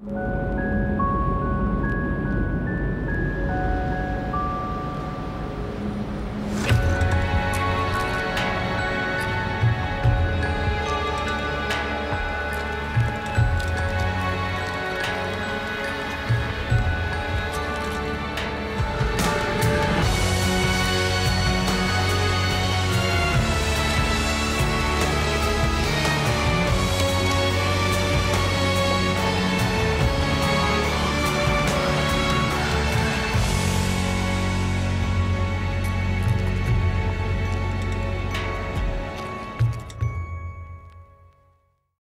you